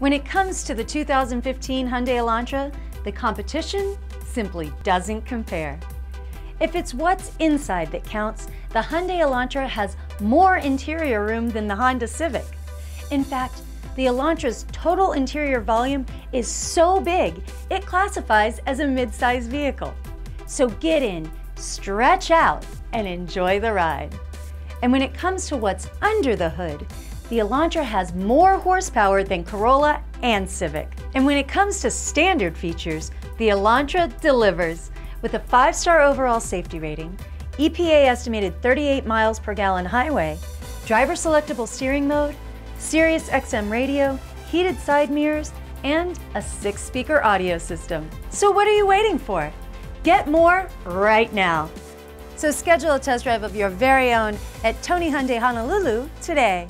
When it comes to the 2015 Hyundai Elantra, the competition simply doesn't compare. If it's what's inside that counts, the Hyundai Elantra has more interior room than the Honda Civic. In fact, the Elantra's total interior volume is so big, it classifies as a midsize vehicle. So get in, stretch out, and enjoy the ride. And when it comes to what's under the hood, the Elantra has more horsepower than Corolla and Civic. And when it comes to standard features, the Elantra delivers. With a five-star overall safety rating, EPA estimated 38 miles per gallon highway, driver selectable steering mode, Sirius XM radio, heated side mirrors, and a six-speaker audio system. So what are you waiting for? Get more right now. So schedule a test drive of your very own at Tony Hyundai Honolulu today.